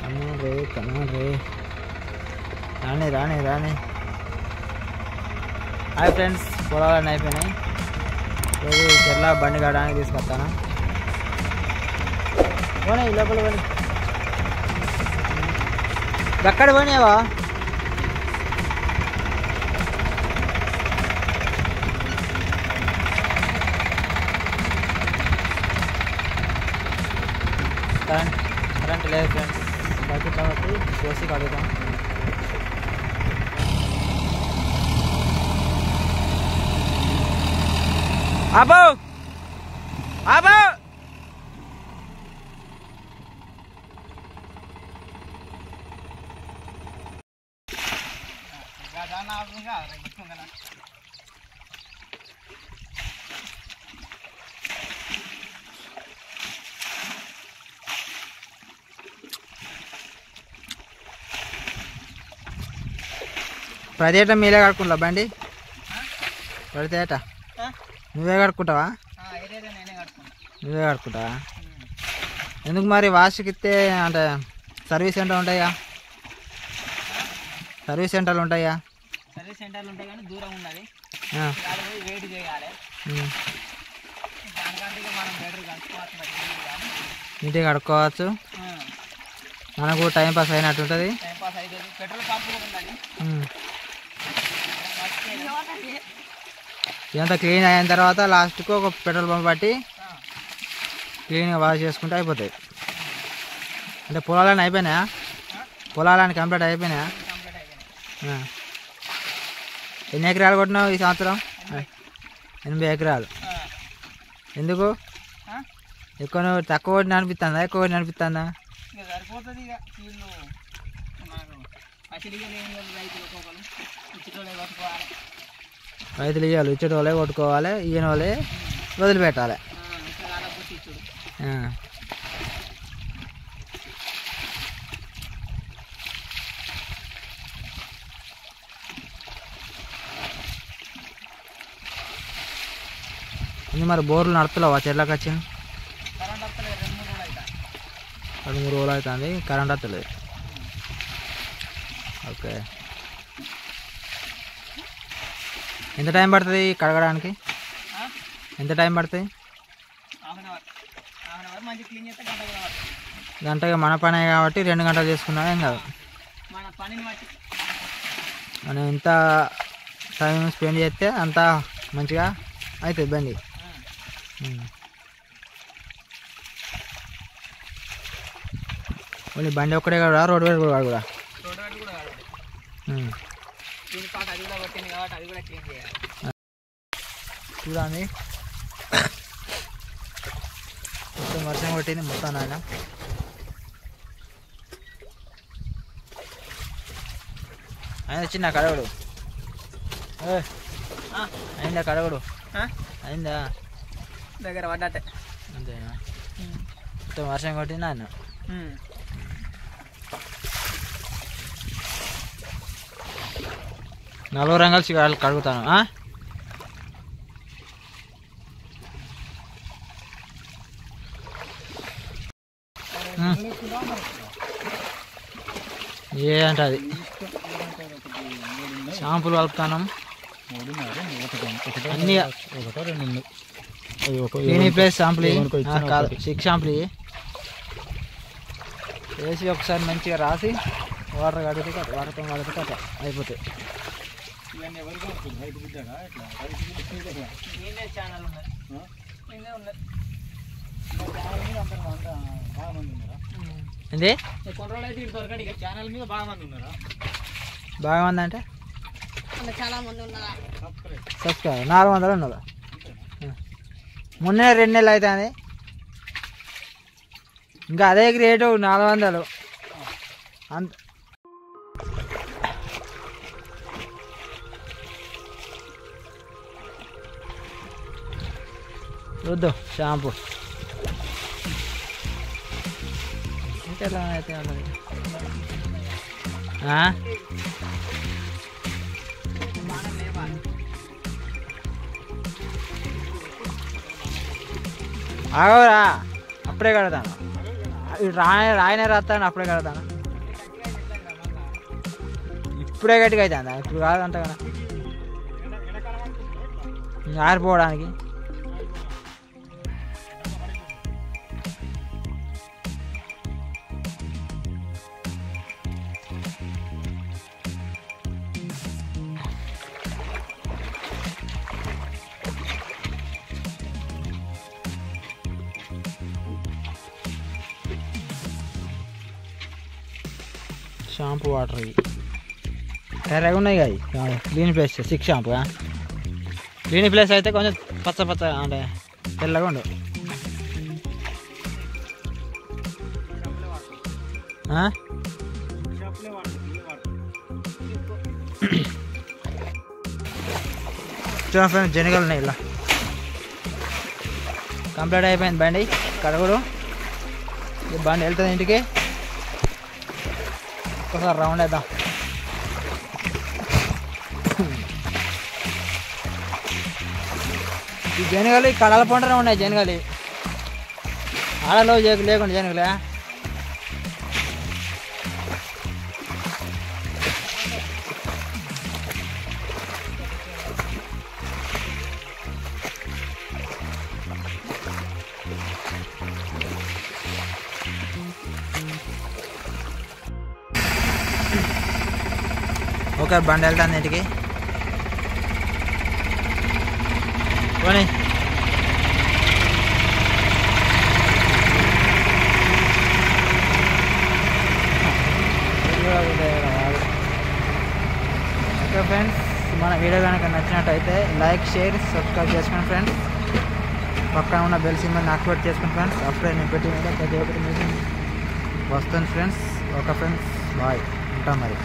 కమాన్ రే కమాన్ రే రాని రాని రాని హాయ్ ఫ్రెండ్స్ పొలాలన్నీ అయిపోయినాయి రోజు చెర్ల బండి కాడడానికి తీసుకొస్తాను పోనీ లోపల పోనీ ఎక్కడ పోయినావా కరెంట్ కరెంట్ లేదు ఫ్రెండ్స్ బకెట్ కాబట్టి పోసి కడుగుతాం అబ్బో అబ్బో ప్రతి ఏటా మీరే కడుకుంటా బండి? ప్రతి ఏటా నువ్వే కడుక్కుంటావా? నువ్వే కడుక్కుంటావా? ఎందుకు మరి వాష్కి ఇస్తే అంటే సర్వీస్ సెంటర్ ఉంటాయా? సర్వీస్ సెంటర్లు ఉంటాయా? సర్వీస్ సెంటర్లు ఉంటాయి కానీ దూరం ఉన్నది. పోయి వెయిట్ చేయాలి. నీట్గా. కడుక్కోవచ్చు. మనకు టైం పాస్ అయినట్టు ఉంటుంది. పెట్రోల్ పంప్ కూడా. మర్చిపోయినా. ఇదంతా క్లీన్ అయిన తర్వాత లాస్ట్కు ఒక పెట్రోల్ పంప్ పట్టి క్లీన్గా వాష్ చేసుకుంటే అయిపోతాయి. అంటే పొలాలని అయిపోయినాయా? పొలాలని కంప్లీట్ అయిపోయినాయా. ఎన్ని ఎకరాలు కొట్టినావు ఈ సంవత్సరం? ఎనభై. ఎకరాలు. ఎందుకు? ఎక్కువ నువ్వు తక్కువ కొట్టిన అనిపిస్తుందా ఎక్కువ కొట్టిన అనిపిస్తుందా ఇక సరిపోతుంది ఇక వీళ్ళు మనకు అసలు రైతులు ఒక్కొక్కరు ఇచ్చేటోళ్ళే కొట్టుకోవాలి రైతులు ఇవ్వాలి ఇచ్చేటి వాళ్ళే కొట్టుకోవాలి ఈయన వాళ్ళే వదిలిపెట్టాలి. ఇది మరి బోర్లు నడుపులేవా చెట్లకు వచ్చింది రెండు మూడు రోజులు అవుతుంది కరెంట్ వస్తలేదు. ఓకే. ఎంత టైం పడుతుంది కడగడానికి? ఎంత టైం పడుతుంది. గంటగా మన పనే కాబట్టి రెండు గంటలు చేసుకున్నా ఏం కాదు? మన ఎంత టైం స్పెండ్ చేస్తే అంత మంచిగా అవుతుంది బండి. ఓన్లీ బండి ఒక్కడే కూడా రోడ్ మీద కూడా కూడా రోడ్డు గట్టు కూడా కాదు ఉమ్. దీని పాట అది కూడా కొట్టింది కాబట్టి అది కూడా క్లీన్ చేయాలి. చూడండి. మొత్తం వర్షం కొట్టింది మొత్తం నాయన ఆయన వచ్చిందా కడగడు? ఏ, ఆ, అయిందా కడగడు? అయిందా? దగ్గర పడ్డట్టే. అంతేనా? మొత్తం వర్షం కొట్టింది ఆయన నలుగురు రంగాలు కలిసి కడుగుతాను. ఏ అంటే అది? షాంపులు కలుపుతాను. అన్ని ప్లేస్ షాంపులు కాదు. సిక్స్ షాంపులు. వేసి ఒకసారి మంచిగా రాసి వాటర్ కడిగితే వాటర్తో కడిగితే కట్ట. అయిపోతాయి. ఇవన్నీ రైతు బిడ్డగా ఇట్లా రైతు బిడ్డ చేయలేదా? దీనిలో ఛానల్ ఉన్నది? దీనిలో ఉన్నది. బాగా మంది ఉన్నారా? ఏంది? ఇక కొన్ని రోజులు అయితే ఇటు దొరకడు. ఇక ఛానల్ మీద బాగా మంది ఉన్నారా? బాగా మంది అంటే? చాలా మంది ఉన్నారా? సబ్స్క్రైబ్. నాలుగు వందలు ఉన్నారు మొన్నే రెండు నెలలు అవుతుంది ఇంకా అదే గ్రేటు నాలుగు వందలు. అంత వద్దు షాంపూ. ఇంకెలా అయితే ఆగవరా అప్పుడే కడతాను. రాయనే రాయనే రాస్తాను అప్పుడే కడతాను. ఇప్పుడే గట్టిగా అవుతాను ఇప్పుడు కాదు కదా ఆరిపోవడానికి షాంపూ వాటర్ ఇవి ఎర్రగా ఉన్నాయి కదా ఇవి. Green place six shampoo green place అయితే కొంచెం పచ్చ పచ్చ అంటే తెల్లగా ఉండు ఆ? చూడండి ఫ్రెండ్స్ జనగలు ఉన్నాయి ఇలా కంప్లీట్ అయిపోయింది బండి కడగడు ఈ బండి వెళ్తుంది ఇంటికి ఒకసారి రౌండ్ వేద్దాం. ఈ జనగలు ఈ కడల పంటనే ఉన్నాయి జనగలు. ఆడలో లేకుండా జనగలే. ఒక బండి వెళ్తాను ఇంటికి పోనీ. ఓకే ఫ్రెండ్స్ మన వీడియో కనుక నచ్చినట్టయితే లైక్ షేర్ సబ్స్క్రైబ్ చేసుకోండి ఫ్రెండ్స్ పక్కన ఉన్న బెల్ సింబల్ని యాక్టివేట్ చేసుకోండి ఫ్రెండ్స్ అప్పుడే నేను పెట్టిన ప్రతి ఒక్కటి మీకు వస్తుంది ఫ్రెండ్స్ ఓకే ఫ్రెండ్స్ బాయ్ ఉంటాం మరి.